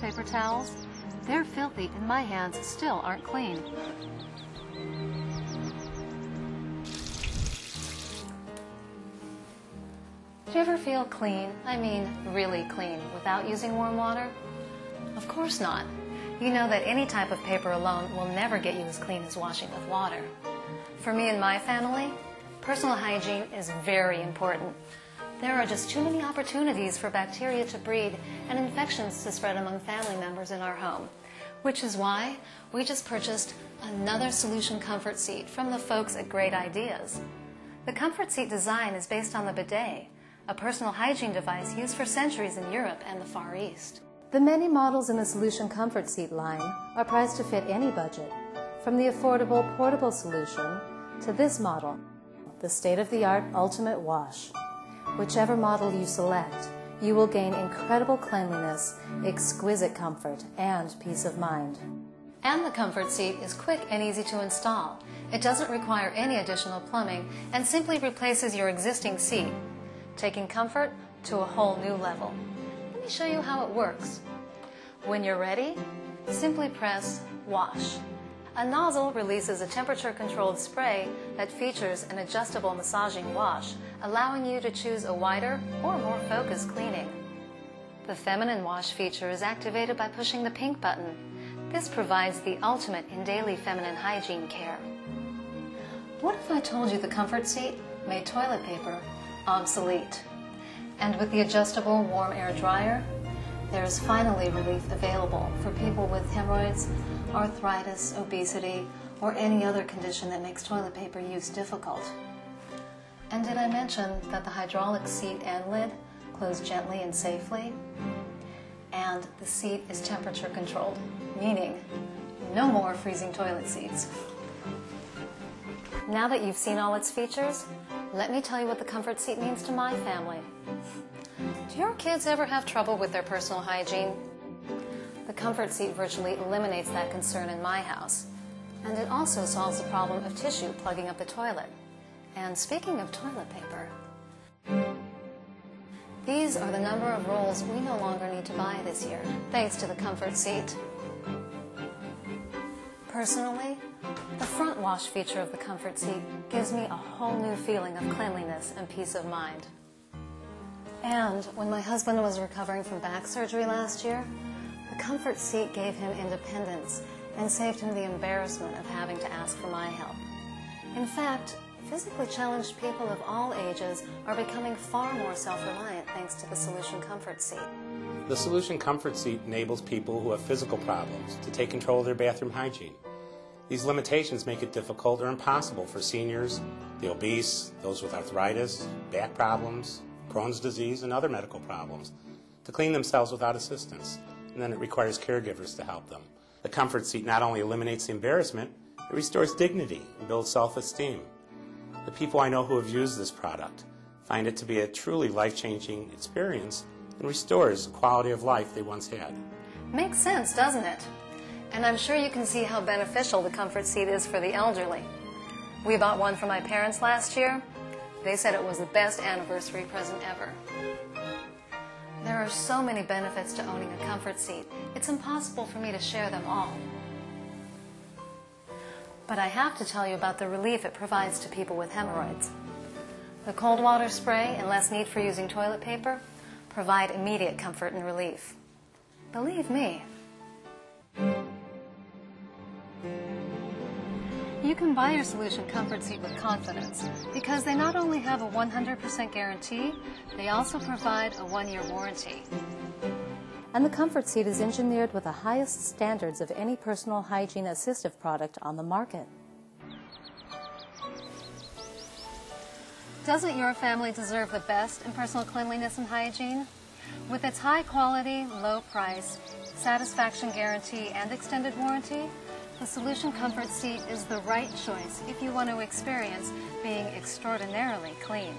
paper towels? They're filthy and my hands still aren't clean. Do you ever feel clean, I mean really clean, without using warm water? Of course not. You know that any type of paper alone will never get you as clean as washing with water. For me and my family, personal hygiene is very important. There are just too many opportunities for bacteria to breed and infections to spread among family members in our home, which is why we just purchased another Solution Comfort Seat from the folks at Great Ideas. The Comfort Seat design is based on the bidet, a personal hygiene device used for centuries in Europe and the Far East. The many models in the Solution Comfort Seat line are priced to fit any budget, from the affordable portable solution to this model, the state-of-the-art Ultimate Wash. Whichever model you select, you will gain incredible cleanliness, exquisite comfort, and peace of mind. And the comfort seat is quick and easy to install. It doesn't require any additional plumbing and simply replaces your existing seat taking comfort to a whole new level. Let me show you how it works. When you're ready, simply press Wash. A nozzle releases a temperature-controlled spray that features an adjustable massaging wash, allowing you to choose a wider or more focused cleaning. The feminine wash feature is activated by pushing the pink button. This provides the ultimate in daily feminine hygiene care. What if I told you the comfort seat made toilet paper obsolete. And with the adjustable warm air dryer, there is finally relief available for people with hemorrhoids, arthritis, obesity, or any other condition that makes toilet paper use difficult. And did I mention that the hydraulic seat and lid close gently and safely? And the seat is temperature controlled, meaning no more freezing toilet seats. Now that you've seen all its features, let me tell you what the comfort seat means to my family. Do your kids ever have trouble with their personal hygiene? The comfort seat virtually eliminates that concern in my house. And it also solves the problem of tissue plugging up the toilet. And speaking of toilet paper, these are the number of rolls we no longer need to buy this year, thanks to the comfort seat. Personally, the front wash feature of the comfort seat gives me a whole new feeling of cleanliness and peace of mind. And when my husband was recovering from back surgery last year, the comfort seat gave him independence and saved him the embarrassment of having to ask for my help. In fact, physically challenged people of all ages are becoming far more self-reliant thanks to the Solution Comfort Seat. The Solution Comfort Seat enables people who have physical problems to take control of their bathroom hygiene. These limitations make it difficult or impossible for seniors, the obese, those with arthritis, back problems, Crohn's disease, and other medical problems to clean themselves without assistance, and then it requires caregivers to help them. The comfort seat not only eliminates the embarrassment, it restores dignity and builds self-esteem. The people I know who have used this product find it to be a truly life-changing experience and restores the quality of life they once had. Makes sense, doesn't it? And I'm sure you can see how beneficial the comfort seat is for the elderly. We bought one for my parents last year. They said it was the best anniversary present ever. There are so many benefits to owning a comfort seat, it's impossible for me to share them all. But I have to tell you about the relief it provides to people with hemorrhoids. The cold water spray and less need for using toilet paper provide immediate comfort and relief. Believe me, You can buy your Solution Comfort Seat with confidence because they not only have a 100% guarantee, they also provide a one-year warranty. And the Comfort Seat is engineered with the highest standards of any personal hygiene assistive product on the market. Doesn't your family deserve the best in personal cleanliness and hygiene? With its high quality, low price, satisfaction guarantee, and extended warranty, the Solution Comfort Seat is the right choice if you want to experience being extraordinarily clean.